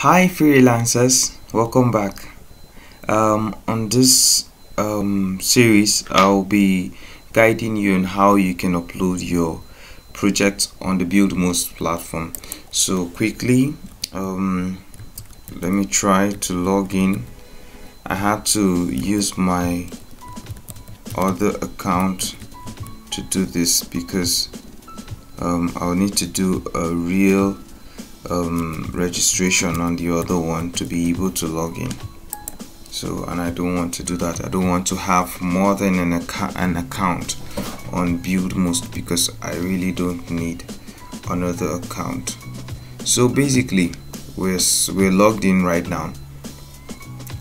Hi freelancers, welcome back. Um, on this um, series, I'll be guiding you on how you can upload your project on the Buildmost platform. So quickly, um, let me try to log in. I had to use my other account to do this because um, I'll need to do a real um, registration on the other one to be able to log in. So and I don't want to do that. I don't want to have more than an, account an account on Buildmost because I really don't need another account. So basically we're, we're logged in right now.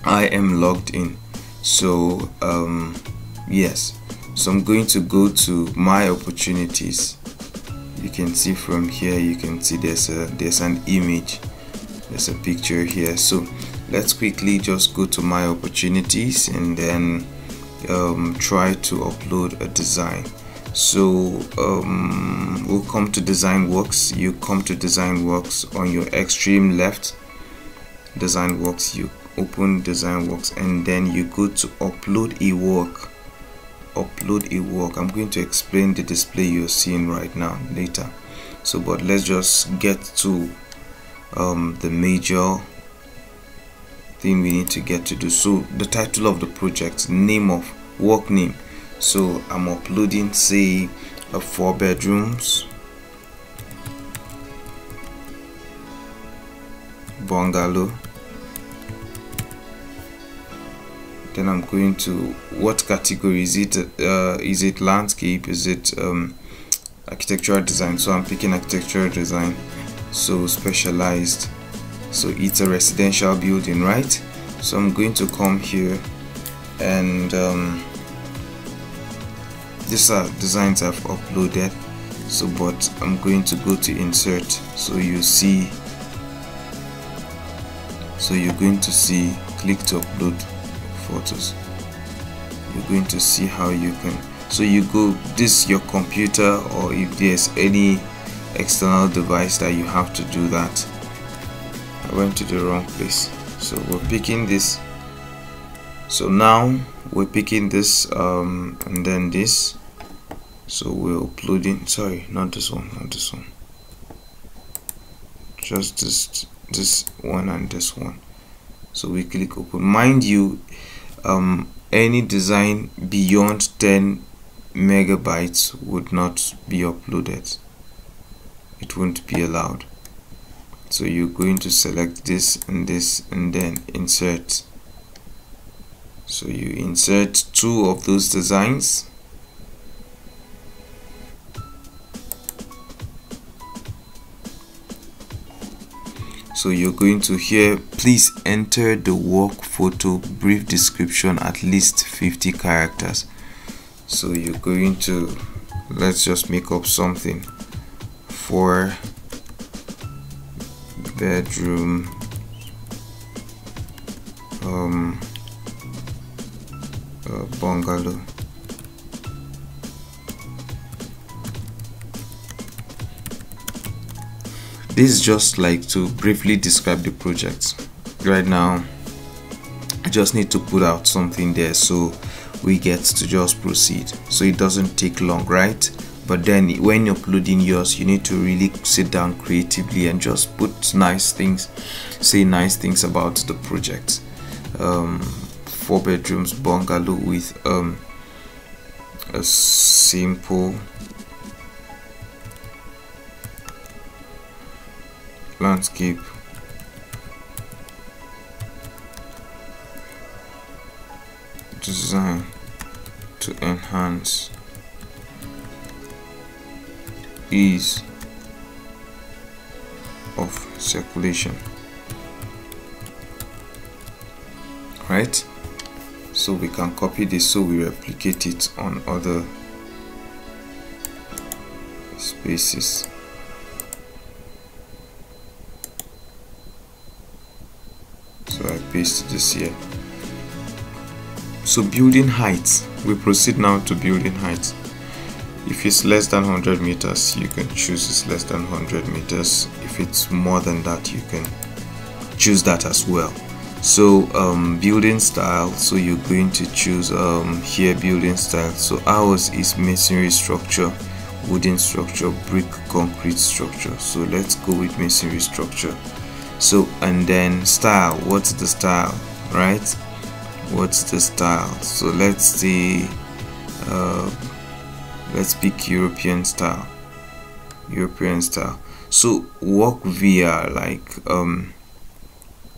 I am logged in. So um, yes. So I'm going to go to my opportunities you can see from here you can see there's a there's an image. There's a picture here. So let's quickly just go to my opportunities and then um, try to upload a design. So um, we'll come to design works. You come to design works on your extreme left. Design works you open design works and then you go to upload a work upload a work. I'm going to explain the display you're seeing right now later. So but let's just get to um, the major thing we need to get to do. So the title of the project name of work name. So i'm uploading say a four bedrooms. Bungalow then I'm going to what category is it uh, is it landscape? Is it um, architectural design? So I'm picking architectural design. So specialized. So it's a residential building right? So I'm going to come here and um, these are designs I've uploaded. So but I'm going to go to insert. So you see. So you're going to see click to upload photos. You're going to see how you can so you go this your computer or if there's any external device that you have to do that. I went to the wrong place. So we're picking this. So now we're picking this um, and then this. So we're uploading sorry not this one not this one. Just this this one and this one. So we click open. Mind you um, any design beyond 10 megabytes would not be uploaded. It won't be allowed. So you're going to select this and this and then insert. So you insert two of those designs so you're going to hear please enter the work photo brief description at least 50 characters. So you're going to let's just make up something. For bedroom um bungalow this is just like to briefly describe the project. Right now I just need to put out something there so we get to just proceed. So it doesn't take long right? But then when you're uploading yours you need to really sit down creatively and just put nice things say nice things about the project. Um, four bedrooms bungalow with um, a simple landscape. Design to enhance ease of circulation. Right? So we can copy this so we replicate it on other spaces this here so building height we proceed now to building height if it's less than 100 meters you can choose it's less than 100 meters. If it's more than that you can choose that as well. So um, building style so you're going to choose um, here building style. So ours is masonry structure wooden structure brick concrete structure. So let's go with masonry structure so and then style. What's the style right? What's the style? So let's see uh, let's pick European style. European style. So work via like um,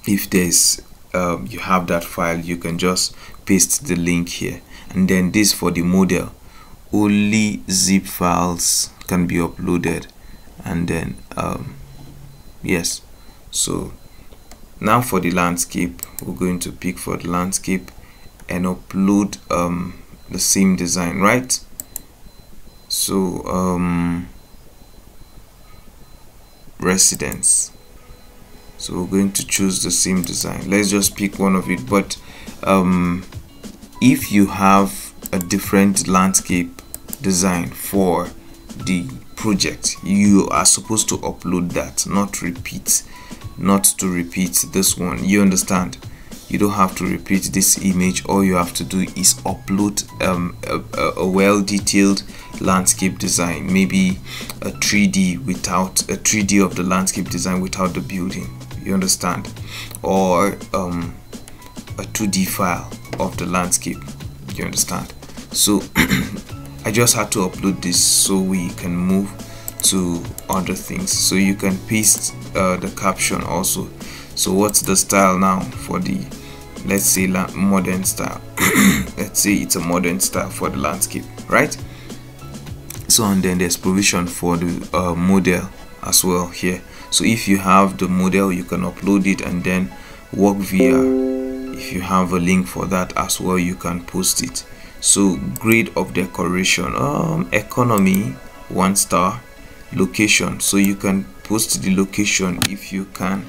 if there's um, you have that file you can just paste the link here. And then this for the model. Only zip files can be uploaded. And then um, yes so now for the landscape we're going to pick for the landscape and upload um, the same design right? So um, residence. So we're going to choose the same design. Let's just pick one of it but um, if you have a different landscape design for the project you are supposed to upload that not repeat not to repeat this one. You understand? You don't have to repeat this image. All you have to do is upload um, a, a well detailed landscape design maybe a 3d without a 3d of the landscape design without the building. You understand? Or um, a 2d file of the landscape. You understand? So I just had to upload this so we can move to other things. So you can paste uh, the caption also. So what's the style now for the let's say modern style? Let's say it's a modern style for the landscape right? So and then there's provision for the uh, model as well here. So if you have the model you can upload it and then work via. If you have a link for that as well you can post it so grade of decoration um economy one star. Location so you can post the location if you can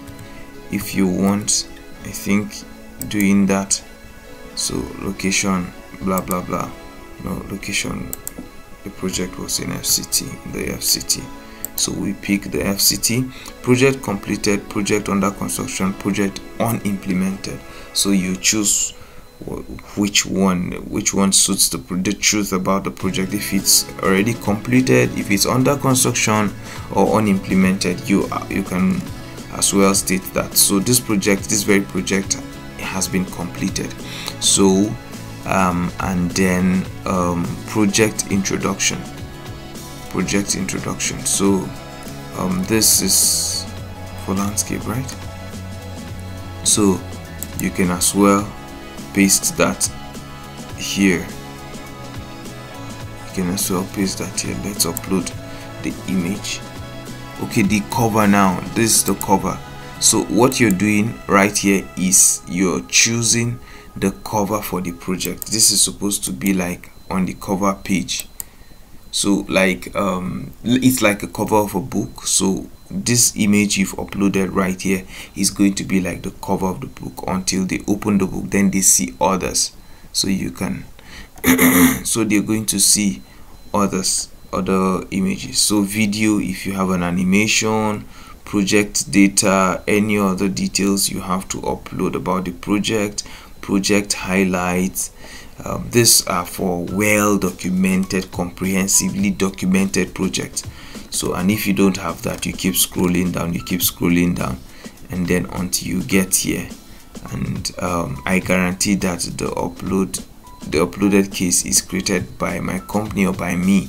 if you want. I think doing that. So location blah blah blah. No location the project was in fct the fct so we pick the fct project completed project under construction project unimplemented. So you choose which one which one suits the, the truth about the project. If it's already completed if it's under construction or unimplemented you you can as well state that. So this project this very project has been completed. So um, and then um, project introduction. Project introduction. So um, this is for landscape right? So you can as well paste that here. You can as well paste that here. Let's upload the image. Okay the cover now. This is the cover. So what you're doing right here is you're choosing the cover for the project. This is supposed to be like on the cover page. So like um it's like a cover of a book. So this image you've uploaded right here is going to be like the cover of the book until they open the book then they see others. So you can so they're going to see others other images. So video if you have an animation project data any other details you have to upload about the project project highlights um, these are for well documented comprehensively documented projects so and if you don't have that you keep scrolling down you keep scrolling down and then until you get here. And um, I guarantee that the upload the uploaded case is created by my company or by me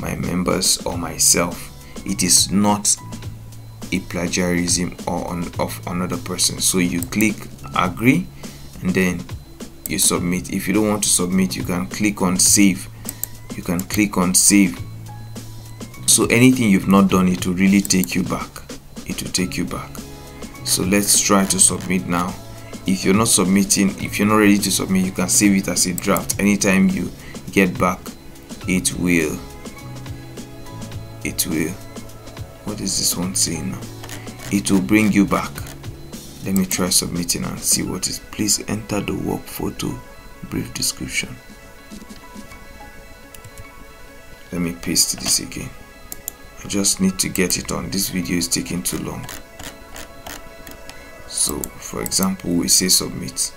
my members or myself. It is not a plagiarism or on, of another person. So you click agree and then you submit. If you don't want to submit you can click on save. You can click on save so anything you've not done it will really take you back. It will take you back. So let's try to submit now. If you're not submitting if you're not ready to submit you can save it as a draft. Anytime you get back it will it will what is this one saying now? It will bring you back. Let me try submitting and see what is please enter the work photo brief description. Let me paste this again I just need to get it on this video is taking too long. So for example we say submit.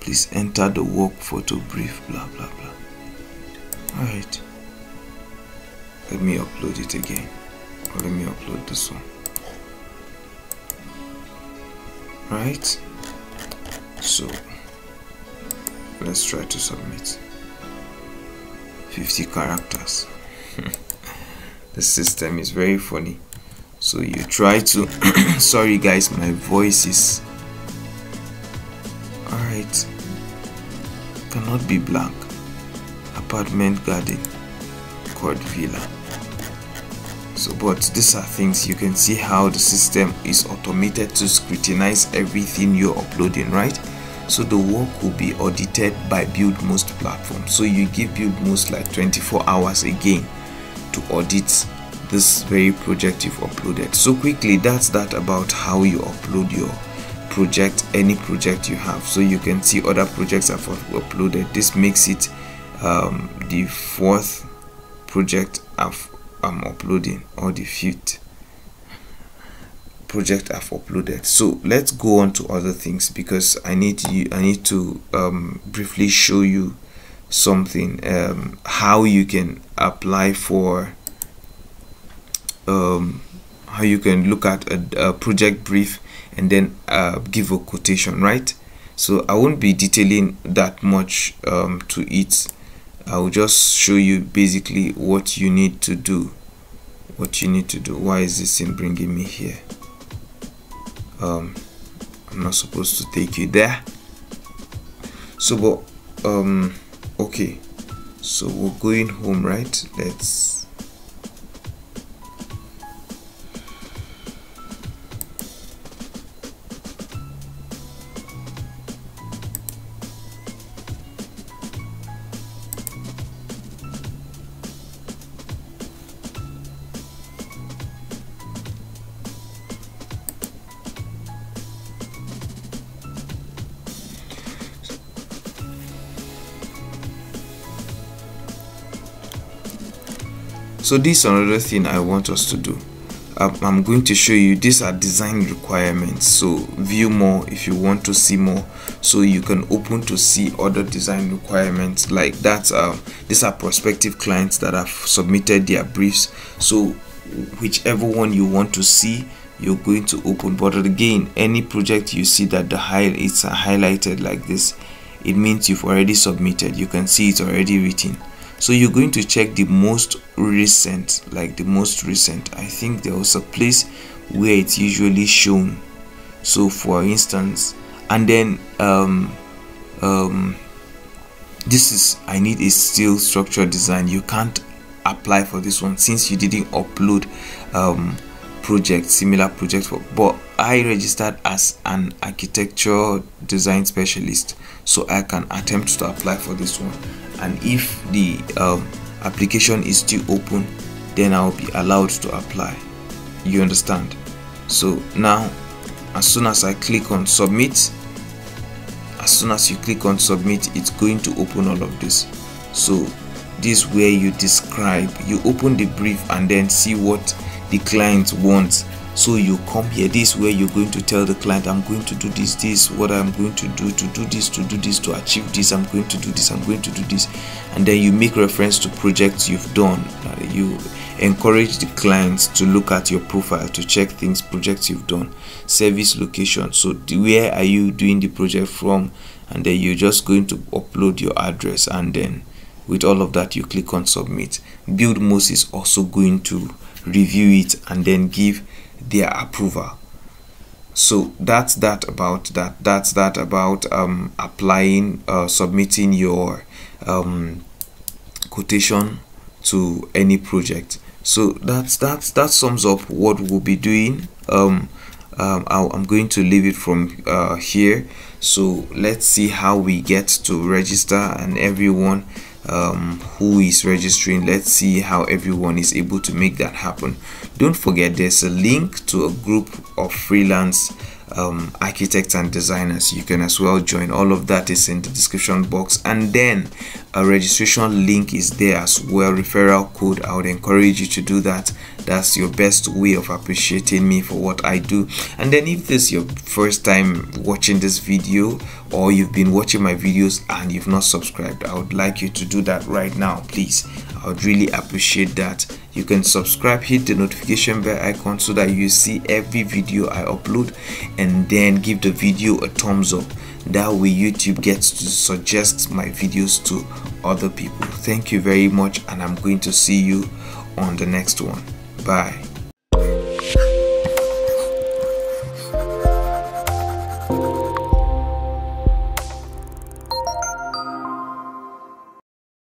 Please enter the work photo brief blah blah blah. All right let me upload it again. Or let me upload this one. Right so let's try to submit. 50 characters the system is very funny. So you try to sorry guys my voice is all right cannot be blank apartment garden called villa. So but these are things you can see how the system is automated to scrutinize everything you're uploading right? So the work will be audited by buildmost platform. So you give buildmost like 24 hours again to audit this very project you've uploaded. So quickly that's that about how you upload your project any project you have. So you can see other projects I've uploaded. This makes it um, the fourth project I've, I'm uploading or the fifth project I've uploaded. So let's go on to other things because I need you I need to um, briefly show you something um, how you can apply for um, how you can look at a, a project brief and then uh, give a quotation right? So I won't be detailing that much um, to it. I will just show you basically what you need to do what you need to do. Why is this thing bringing me here? Um, I'm not supposed to take you there. So but um okay so we're going home right? Let's so this is another thing i want us to do. I'm going to show you these are design requirements. So view more if you want to see more. So you can open to see other design requirements like that uh, these are prospective clients that have submitted their briefs. So whichever one you want to see you're going to open. But again any project you see that the high it's highlighted like this it means you've already submitted. You can see it's already written so you're going to check the most recent like the most recent. I think there was a place where it's usually shown. So for instance and then um um this is i need a steel structure design. You can't apply for this one since you didn't upload um project similar project for but i registered as an architecture design specialist. So i can attempt to apply for this one and if the um, application is still open then I'll be allowed to apply. You understand? So now as soon as I click on submit as soon as you click on submit it's going to open all of this. So this where you describe you open the brief and then see what the client wants so you come here this where you're going to tell the client i'm going to do this this what i'm going to do to do this to do this to achieve this i'm going to do this i'm going to do this. And then you make reference to projects you've done. Uh, you encourage the clients to look at your profile to check things projects you've done. Service location. So where are you doing the project from? And then you're just going to upload your address and then with all of that you click on submit. Buildmost is also going to review it and then give their approval. So that's that about that. That's that about um, applying uh, submitting your um, quotation to any project. So that's that's that sums up what we'll be doing. Um, um, i am going to leave it from uh, here. So let's see how we get to register and everyone um, who is registering. Let's see how everyone is able to make that happen. Don't forget there's a link to a group of freelance um, architects and designers you can as well join. All of that is in the description box. And then a registration link is there as well. Referral code i would encourage you to do that. That's your best way of appreciating me for what i do. And then if this is your first time watching this video or you've been watching my videos and you've not subscribed i would like you to do that right now please i would really appreciate that. You can subscribe hit the notification bell icon so that you see every video i upload and then give the video a thumbs up. That way youtube gets to suggest my videos to other people. Thank you very much and i'm going to see you on the next one. Bye